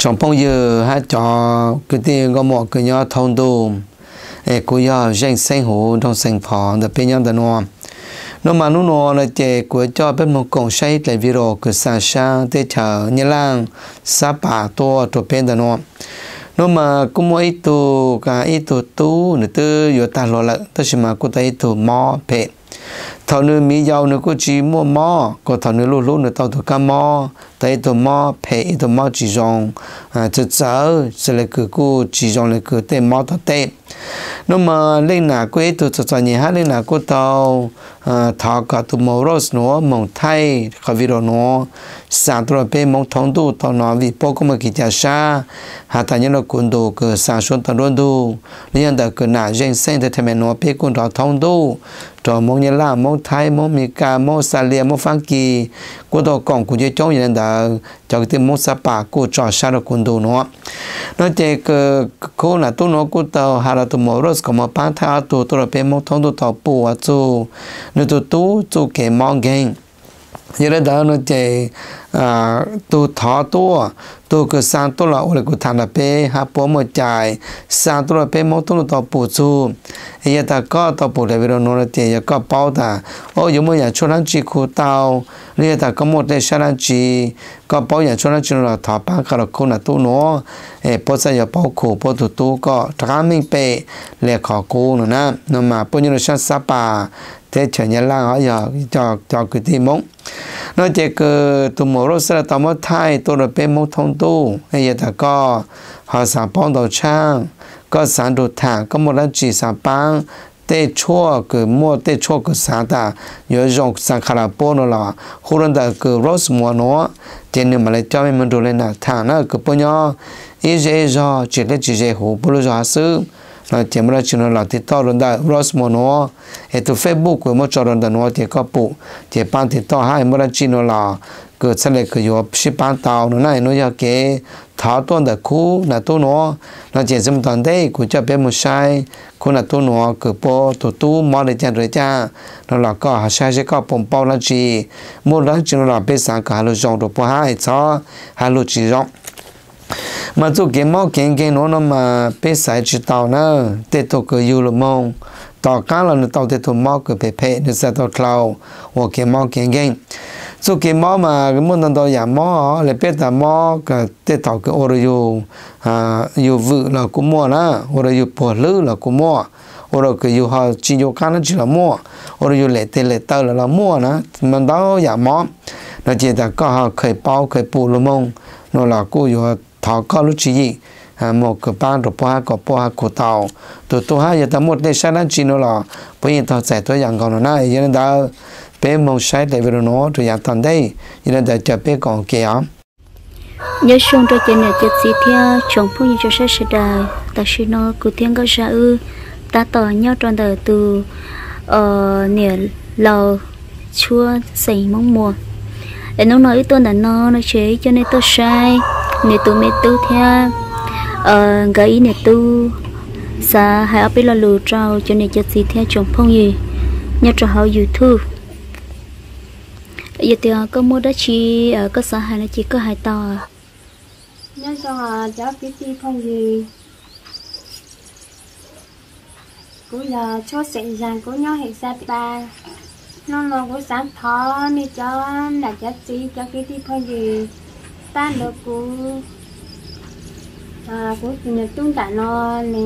trong phong giờ ha cho cái tiền có một cái nhỏ thông đồ ê, cô giờ danh sinh hồ trong sinh phò để bên nhau đàn nó nó mà nó nó là chế của cho bên một công xây lại vì rồi, cứ xa xa để chờ như là xa bà to cho bên đàn nó nó mà cũng mỗi tu cả ít tu tu nữa tư yo ta lo lại tất nhiên mà cô ta ít tu mò bể thằng nữa mỹ giàu nữa cô chỉ mua mò có thằng nữa lú lú nữa tao tu cá mò tại tổ mò bể tổ mò chỉ dùng à chỉ sợ sẽ là cứ cứ chỉ dùng là cứ tên, mò tao tên. Nó mà lên nào quê tổ tu cho nhà nhỉ hát lên nào có tao à, thọ cả tổ mò rốt nó mong thay khai video nó sáng tổ bé mong thông tu, tao nó vì bố cũng mà cái giá sa hạ tại nhân nó quân đồ cứ sáng xuân tao luôn tu. Liên đó cứ nà dân sinh thì thêm nó bé quân đó thông tu. Cho mong như là mong thay mong mi ca mong sa lia mong phan kỳ. Quân đồ còn cũng chơi trong nhân đó cho cái tiếng mong sa pa của cho sa được quân đồ nó nó chỉ cái cô là tu nó cô tàu hà là tu mò rose có một bán thao tu tu là bên mong thông tu tàu bù à tu nó tu tu tu cái mong gen giờ đó nó chỉ à tu thọ tu tu cái sang tu là ôi cái thằng là bé ha bố một sang tu là bé mỗi tu là tao bù chu. Ấy ta có tao bù lại vì nó là chỉ có bao ta. Ô giống như nhà cho nó chỉ khu tao. Bây ta có một cái sáng chỉ có bao nhà cho nó chỉ là thọ ba cái là khu là tu nó ấy bố sẽ giờ bao khu, bố tu tu có trả minh pe lệ khó khu nữa nè. Nhưng mà bao là sáng sắp thế chờ nhà lang ở giờ cho cho cái gì mong nó chỉ cái tụ mồ rồi sẽ tao mới thay là bên thông tu hay giờ ta có họ sản bóng đầu trang có sản đồ thẳng có một lần chỉ sản băng tê chua cái mua tê chua cái sản ta nhớ dùng sản khá là bố nó là hồ lần ta cái rose mua nó tiền nhưng mà lại cho mình đồ lên là thẳng nó cứ bao nhiêu ý dễ do chỉ lấy chỉ dễ hồ bố lo cho sư là chỉ mới chỉ là thì to rồi rốt Ross Mono hệ tu Facebook của một chỗ rồi đó thì có bộ thì ban thì to hai mới chỉ là cứ xem lại cái yo ship ban tàu nó này nó giờ cái tháo khu là tu nó là chỉ xem toàn đây của cho biết một sai khu là tu nó cứ bỏ tu tu mua được chân rồi cha nó là có hà sai sẽ có bom bao là gì mua lần chỉ là biết sáng cả là dùng được bao hai cho hai lô chỉ dùng mà chú cái mò kiến kiến nó nó mà bé sai chỉ tàu nữa tiếp tục cứ yêu là mong tàu cá là nó tàu tiếp tục mò cứ bé phê nó sẽ tàu cloud hoặc cái mò kiến kiến chú cái mò mà cái muốn đào giả mò là bé ta mò cái để tàu cái ô yêu à yêu vự là cũng mua đó ô yêu bỏ lư là cũng mua ô cái yêu họ chỉ yêu cá nó chỉ là mua ô yêu lệ tiền lệ tờ là là mua nữa mình đào giả mò nó chỉ là có họ khởi bao, khởi bù luôn mong nó là cô yêu thọ có lúc chỉ à một cái ban rồi bao có bao của tàu. Tụi tôi hay giờ ta một để sáng chỉ nó là bây giờ tao sẽ tôi dạng con nó này giờ nó đào bé mong sai tại vì nó rồi giặt tận đây. Như là đã cho bé còn kia nhớ xong cho chị nhà chết gì theo chồng phu như cho sẽ sẽ đời ta xin nó cứ thiên có ra ư. Ta tỏ nhau trong đời từ ờ nè lầu chua sấy mong mùa. Để nó nói tôi là nó nó chế cho nên tôi sai. Nè tôi mới tu theo ờ gái nè tu sa hai áp bên là lù trao cho nên cho gì theo chồng phong gì nhớ cho họ youtube giờ thì ờ, có mua đó chi ở ờ, cơ sở hai là chỉ có hai to à. nhớ cho họ cháu cái gì phong gì cũng là cho sẵn rằng cũng nhau hệ ra ba nó lo cũng sáng thọ, nên cho là cho gì cho cái gì phong gì ta được cú à cú thì chúng ta tạ nó nè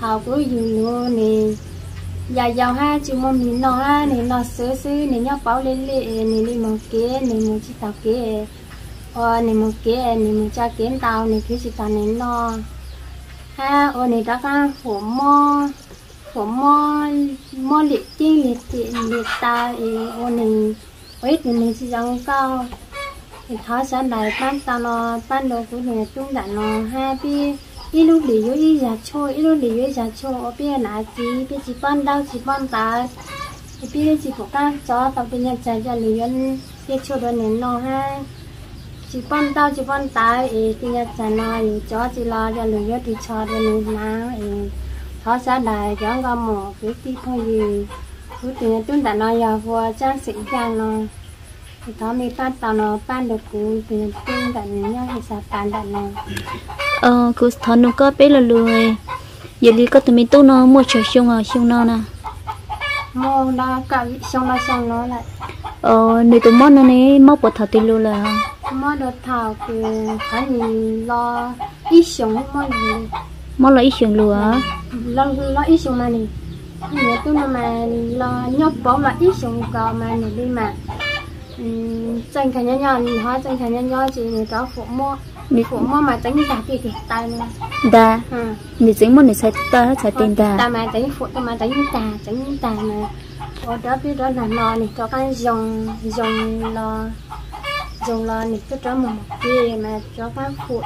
thảo cú dùng luôn nên giờ giàu ha chú mong nín nó ha nín nó sửa sửa nín nhóc bảo lên lệ nín đi một kế nín một chiếc tao kế. Ờ nín một kế nín một cha kế tao nín cái chiếc tao nín nó. Ha ờ nín đó cái phổ mò phổ mò mò lệ chi lệ liệt lệ ta ờ nín ấy thì nín chỉ giống cao thì tháo sáng đại tan tao nó tan đồ của nín trung đại nó ha bi ít lúc lý ít ít lúc là gì chỉ ban đau chỉ thì chỉ chỉ chỉ thì nhà chạy nó thì chó chỉ lo cho lười do thì cho đó nên mà thì tháo sáng đại chẳng có một cái tí thôi gì cứ tiền trung đại nó giờ vừa trang sĩ trang nó thì đó mi ban tao nó ban được cú thì tin đàn nhau thì sao ban đàn này ờ cứ thằng nó có bé là lười. Giờ đi có tụi mình tu nó mua chơi xong à xong nó nè. Mua nó cả xong nó xong nó lại. Ờ nếu tụi món nó này móc bột thảo tiền luôn là mua được thảo thì phải nhìn lo ít xong mua gì món là ít chuyện luôn á? Lo lo ít xong mà nè. Nhớ tôi mà lo nhóc bỏ là ít xong cò mà nè đi mà. Chân khả nhân nhỏ thì hóa chân khả nhân nhỏ chỉ người đó phụ mua người phụ mua mà tránh giả thì thì tay nữa đa ừ. Nếu dính món này xài ta nó xài tiền ta đa mà tránh phụ ta mà tránh tà tránh tà mà. Ở đó biết đó là lò này cho cái dùng dùng lò dùng lò này cho cho một kia mà cho cái phụ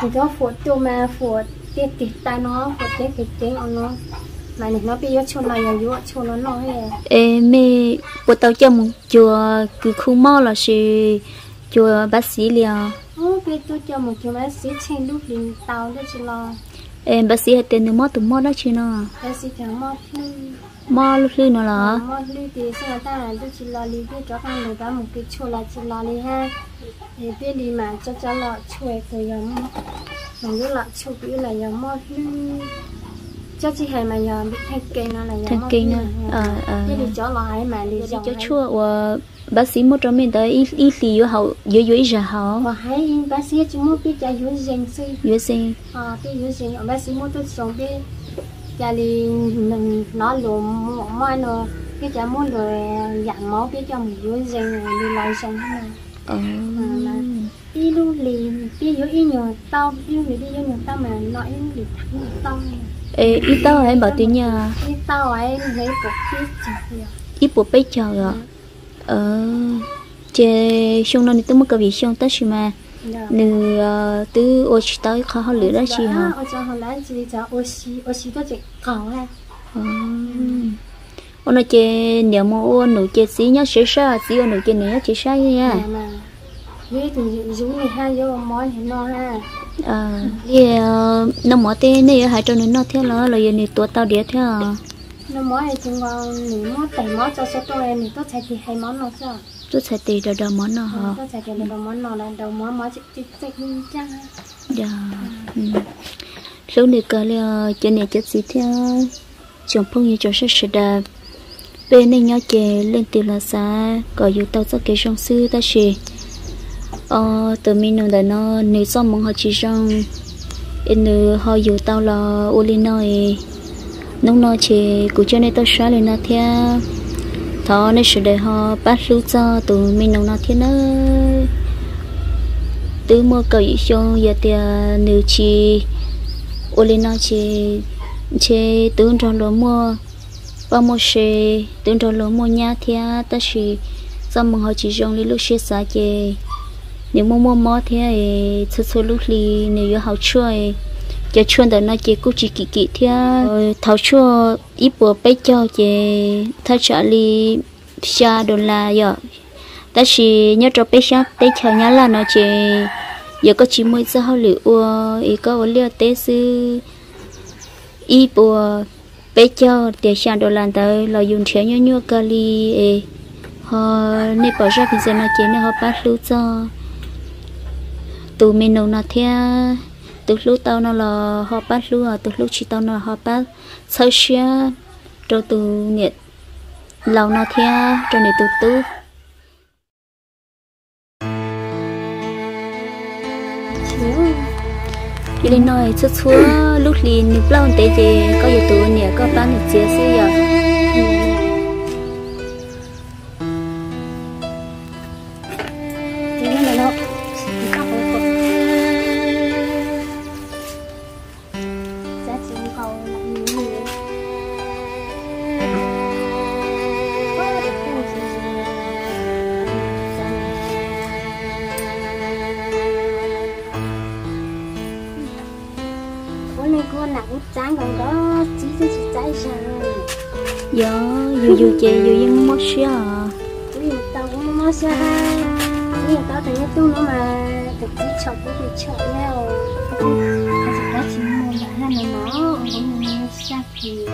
thì cho phụ cho mà phụ tiết tiết tay nó phụ tiết tiết tiết nó mà này nó bị yếu chôn này yếu chôn nó nói ê mẹ bột tàu cho một chùa cứ khu mò là sự chùa bác sĩ liền biết tôi cho một chỗ bác sĩ trên lúc liền tàu đó chỉ lo. Ê bác sĩ hay tiền mò tụi mò đó chứ nó bác sĩ chẳng lưu mò lúc khi nó là? Mót lưu thì sao ta là tôi chỉ lo đi biết cho con người đó một cái chỗ là chỉ lo đi ha. Thì biết đi mà cho cho lo chuối cái giống mà như là chuối bị là giống mót lưu cho chị hay mà giờ biết thay cây nó là giống Thay mót cây lưu nó, ờ, ờ. đi cho lại mà đi hay. chua bác sĩ một trong mình tới ít ít thì yếu hậu yếu yếu ra hậu và hay bác sĩ chỉ muốn biết cho yếu dành sư. Yếu gì à biết yếu dành ở bác sĩ muốn tôi sống biết gia đi nó lùm mọi nó cái chả muốn rồi giảm máu biết cho mình yếu dành đi lại sống thế nào ờ. Đi luôn liền đi yếu ít nhiều tao đi đi yếu nhiều tao mà nói đi thắng tao. Ê ít tao em bảo tiếng nhà đi tao ấy lấy cuộc chả hiểu ít bộ bê chờ rồi ờ chế xong nó tôi mới có việc xong tới mà. Nữ từ ô chỉ tới khó họ lựa đó chị hả? Ở trong họ lấy gì cho oxy oxy đó chỉ cầu ha. Ờ. Ô nó chế nếu mà ô nữ chế xí nhá sẽ sao xí ô nữ chế nữa chế sao nha với từ dũng này ha vô món thì no ha. Ờ. Thì nó mỏ tên này hai nữa nó theo nó là giờ này tua tao đĩa theo nó món này chúng con nếu món tẩy món cho số tôi này tôi thấy thì hay món nó sao tôi sẽ tìm được đầu món nào hả? tôi thấy thì đầu món nó là đầu món món chỉ chỉ chỉ chăng dạ ừ. lúc này cả là cho nên chất gì theo chồng phong như cho sẽ đà bên này nhau chè lên tiền là xa có yêu tao cho cái trong sư ta chỉ ờ từ mình nó đã nó nếu xong mong họ chỉ trong em họ yêu tao là Illinois nông nó chỉ của cho nên tôi xóa lên nó theo thọ nên sự để họ bắt rú cho tụi mình nông nó theo nó từ mua cầu ý chung giờ thì nữ chỉ ô lên nó chỉ chỉ tương trong lúa mua và một xe tương trong lúa mua nhà thì ta chỉ do mà họ chỉ dùng lúc xe xa chỉ nếu mua mua mua thì thật sự lúc thì nếu họ chơi cho chuyên đó nó chỉ cũng chỉ kỹ kỹ thì à, tháo chua ít bữa bé cho chị. Tháo trả li xa đồn là giờ. Ta chỉ nhớ cho bé xa, bé chờ nhá là nó chỉ giờ có chỉ mới sao liệu ờ, ý có vấn liêu tế sư ít bữa bé cho để sang đồ làm tới là dùng chế nhớ nhớ kali e họ nên bỏ ra bây giờ nó chỉ nên họ bắt lưu cho. Tụi mình nấu nó theo à từ lúc tao nó là họ bắt luôn à từ lúc chị tao nó họ bắt sau xia, rồi từ nhiệt lâu nó theo rồi nên từ từ chiếu Vì nên nói chút xua, lúc lì nịp lâu tế gì có yếu tố nhẹ có bán được chia sẻ bữa con nào cũng chán còn đó chỉ cho chị trái sao giờ dù dù chè dù mất xia à Ui, tao cũng mất xa ha Ui, tao thấy tu nó mà Thực chí chọc cũng bị chọc nhau Thật sự đó chỉ muốn là hai nó nó Cũng xa thì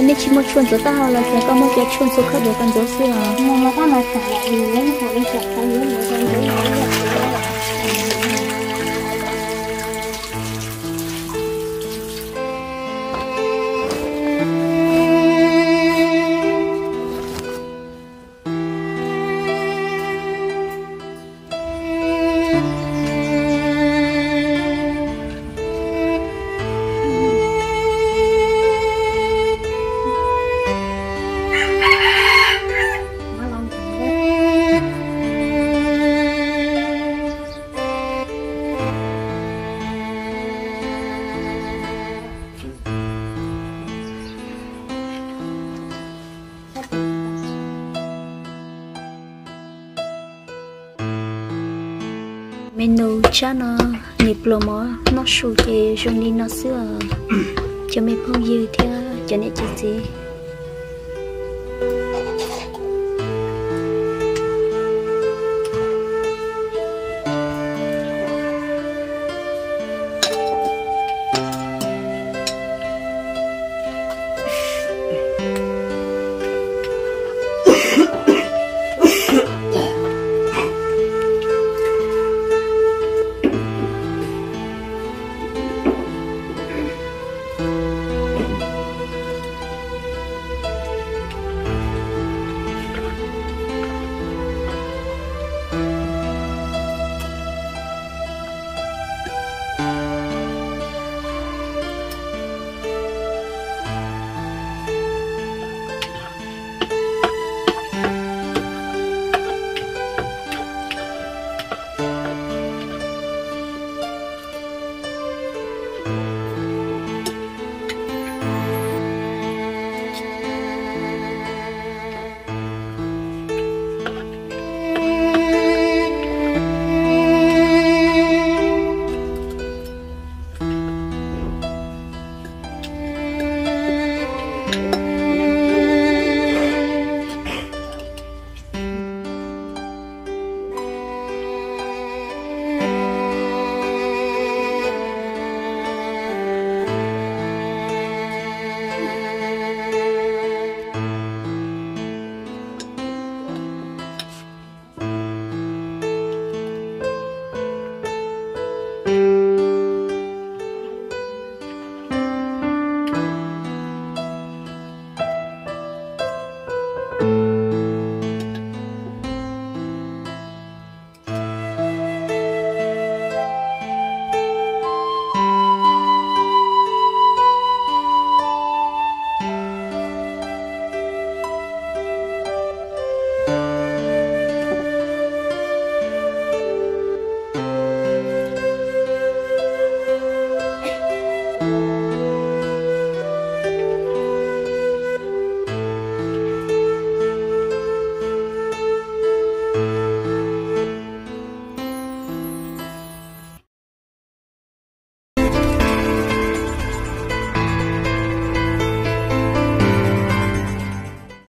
nên chỉ một chuyện số tao là sẽ có một cái chuyện số khác được con dấu xưa. Mà mà ta mà xả lại thì lấy một cái chặt tay lấy một cái menu cha nó, nhịp lò mỏ nó sù chè trong đi, nó xưa cho mấy phong dư theo cho nên chị gì